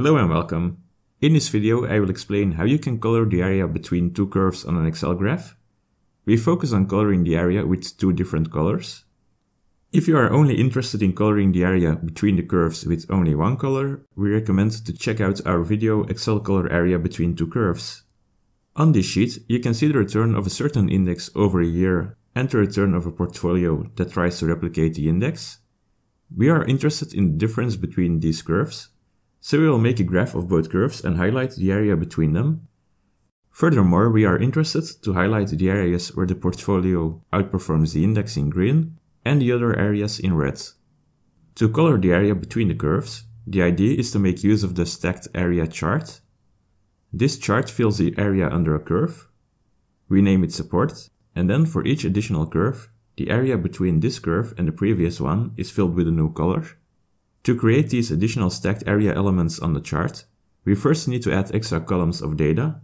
Hello and welcome. In this video I will explain how you can color the area between two curves on an Excel graph. We focus on coloring the area with two different colors. If you are only interested in coloring the area between the curves with only one color, we recommend to check out our video Excel color area between two curves. On this sheet, you can see the return of a certain index over a year and the return of a portfolio that tries to replicate the index. We are interested in the difference between these curves, so we will make a graph of both curves and highlight the area between them. Furthermore, we are interested to highlight the areas where the portfolio outperforms the index in green and the other areas in red. To color the area between the curves, the idea is to make use of the stacked area chart. This chart fills the area under a curve. We name it support, and then for each additional curve, the area between this curve and the previous one is filled with a new color. To create these additional stacked area elements on the chart, we first need to add extra columns of data.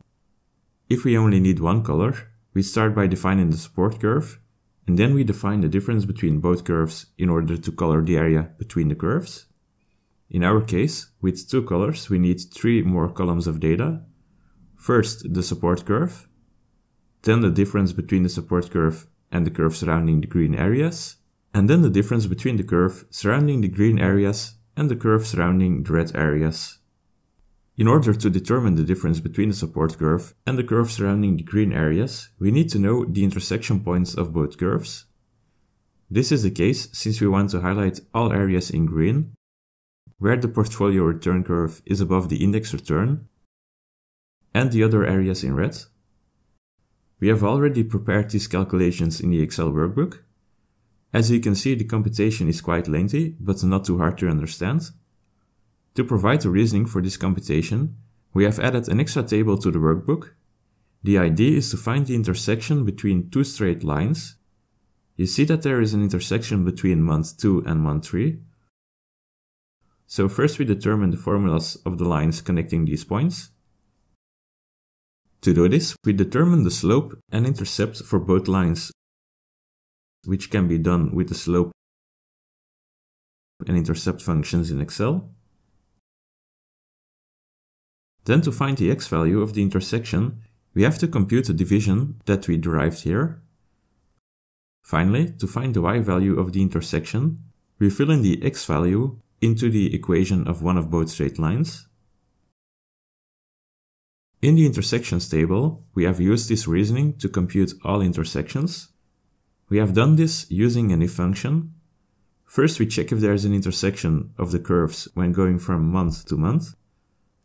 If we only need one color, we start by defining the support curve, and then we define the difference between both curves in order to color the area between the curves. In our case, with two colors, we need three more columns of data. First, the support curve, then the difference between the support curve and the curve surrounding the green areas, and then the difference between the curve surrounding the green areas and the curve surrounding the red areas. In order to determine the difference between the support curve and the curve surrounding the green areas, we need to know the intersection points of both curves. This is the case since we want to highlight all areas in green, where the portfolio return curve is above the index return, and the other areas in red, we have already prepared these calculations in the Excel workbook. As you can see, the computation is quite lengthy, but not too hard to understand. To provide the reasoning for this computation, we have added an extra table to the workbook. The idea is to find the intersection between two straight lines. You see that there is an intersection between month 2 and month 3. So first we determine the formulas of the lines connecting these points. To do this, we determine the slope and intercept for both lines, which can be done with the slope and intercept functions in Excel. Then to find the x value of the intersection, we have to compute the division that we derived here. Finally, to find the y value of the intersection, we fill in the x value into the equation of one of both straight lines. In the intersections table, we have used this reasoning to compute all intersections. We have done this using an if function. First, we check if there is an intersection of the curves when going from month to month.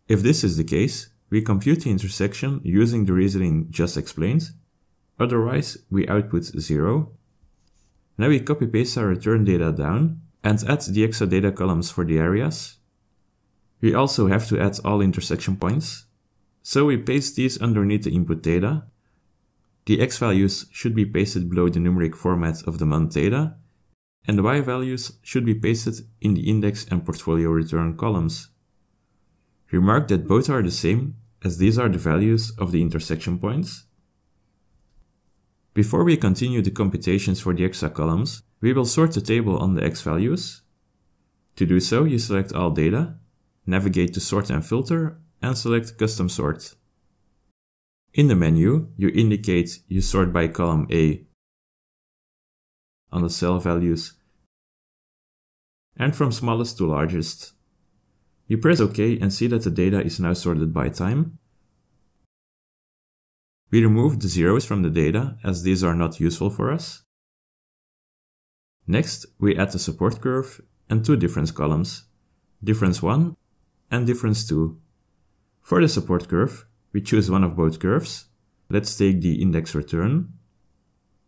If this is the case, we compute the intersection using the reasoning just explained. Otherwise, we output 0. Now we copy paste our return data down and add the extra data columns for the areas. We also have to add all intersection points. So we paste these underneath the input data. The x values should be pasted below the numeric format of the month data, and the y values should be pasted in the index and portfolio return columns. Remark that both are the same, as these are the values of the intersection points. Before we continue the computations for the extra columns, we will sort the table on the x values. To do so, you select all data, navigate to sort and filter, and select Custom Sort. In the menu, you indicate you sort by column A on the cell values and from smallest to largest. You press OK and see that the data is now sorted by time. We remove the zeros from the data as these are not useful for us. Next, we add the support curve and two difference columns, difference 1 and difference 2. For the support curve, we choose one of both curves. Let's take the index return.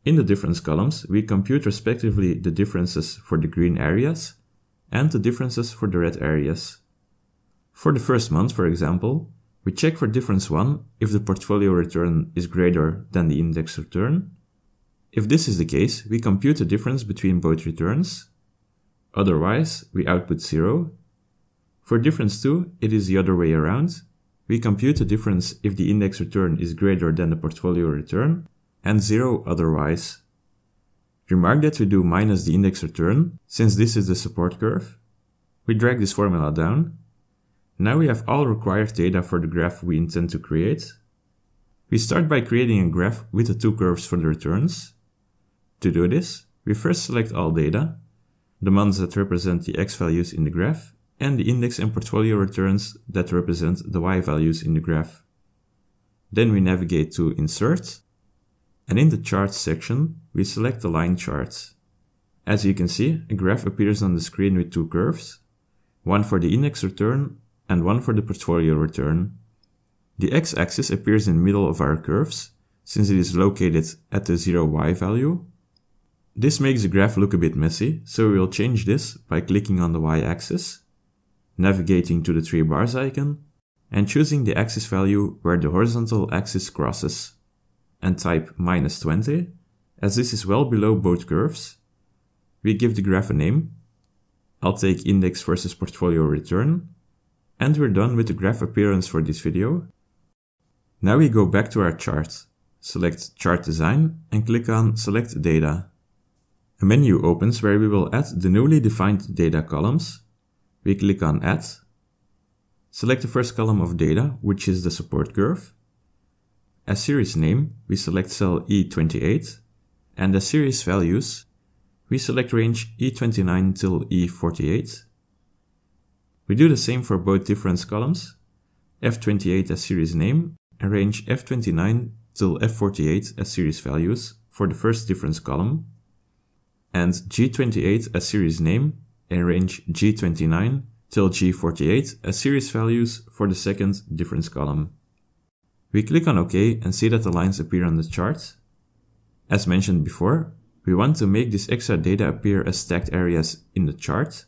In the difference columns, we compute respectively the differences for the green areas and the differences for the red areas. For the first month, for example, we check for difference 1 if the portfolio return is greater than the index return. If this is the case, we compute the difference between both returns. Otherwise, we output 0. For difference 2, it is the other way around. We compute the difference if the index return is greater than the portfolio return, and 0 otherwise. Remark that we do minus the index return, since this is the support curve. We drag this formula down. Now we have all required data for the graph we intend to create. We start by creating a graph with the two curves for the returns. To do this, we first select all data, the months that represent the x values in the graph, and the index and portfolio returns that represent the y values in the graph. Then we navigate to Insert, and in the Charts section, we select the line charts. As you can see, a graph appears on the screen with two curves, one for the index return and one for the portfolio return. The x-axis appears in the middle of our curves, since it is located at the 0y value. This makes the graph look a bit messy, so we will change this by clicking on the y-axis, navigating to the three bars icon, and choosing the axis value where the horizontal axis crosses, and type minus 20, as this is well below both curves. We give the graph a name. I'll take index versus portfolio return, and we're done with the graph appearance for this video. Now we go back to our chart, select Chart Design and click on Select Data. A menu opens where we will add the newly defined data columns. We click on Add, select the first column of data, which is the support curve. As series name, we select cell E28, and as series values, we select range E29 till E48. We do the same for both difference columns, F28 as series name and range F29 till F48 as series values for the first difference column, and G28 as series name and range G29 till G48 as series values for the second difference column. We click on OK and see that the lines appear on the chart. As mentioned before, we want to make this extra data appear as stacked areas in the chart.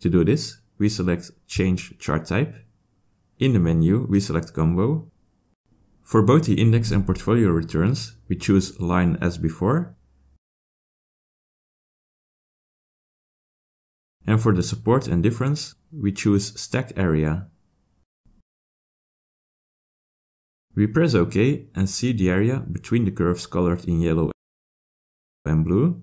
To do this, we select Change Chart Type. In the menu, we select Combo. For both the index and portfolio returns, we choose Line as before. And for the support and difference, we choose Stacked Area. We press OK and see the area between the curves colored in yellow and blue.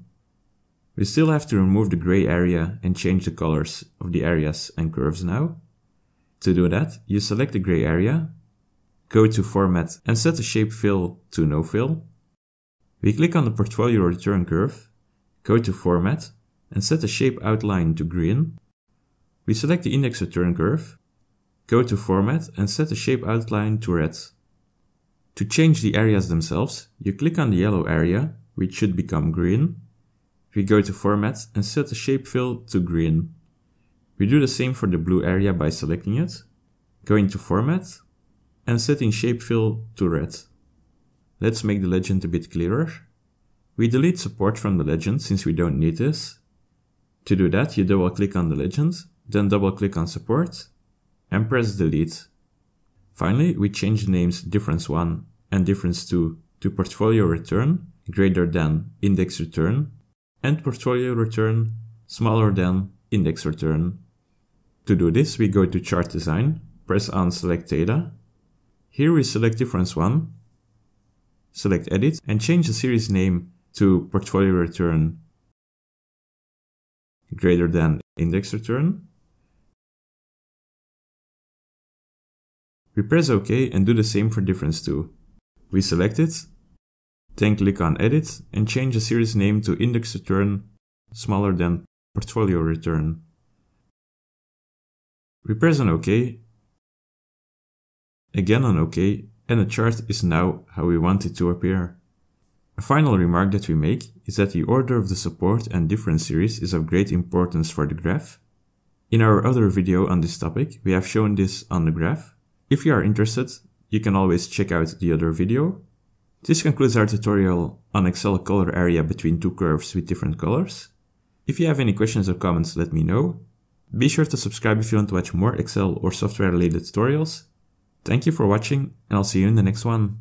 We still have to remove the gray area and change the colors of the areas and curves now. To do that, you select the gray area, go to Format and set the shape fill to no fill. We click on the portfolio return curve, go to Format and set the shape outline to green. We select the index return curve, go to Format and set the shape outline to red. To change the areas themselves, you click on the yellow area, which should become green, we go to Format and set the shape fill to green. We do the same for the blue area by selecting it, going to Format, and setting shape fill to red. Let's make the legend a bit clearer. We delete support from the legend since we don't need this. To do that, you double click on the legend, then double click on support, and press delete. Finally, we change the names difference1 and difference2 to portfolio return greater than index return and portfolio return smaller than index return. To do this, we go to chart design, press on select data. Here we select difference one, select edit and change the series name to portfolio return greater than index return. We press OK and do the same for difference 2. We select it then click on Edit and change the series name to index return smaller than portfolio return. We press on OK, again on OK, and the chart is now how we want it to appear. A final remark that we make is that the order of the support and difference series is of great importance for the graph. In our other video on this topic, we have shown this on the graph. If you are interested, you can always check out the other video this concludes our tutorial on Excel color area between two curves with different colors. If you have any questions or comments, let me know. Be sure to subscribe if you want to watch more Excel or software related tutorials. Thank you for watching and I'll see you in the next one.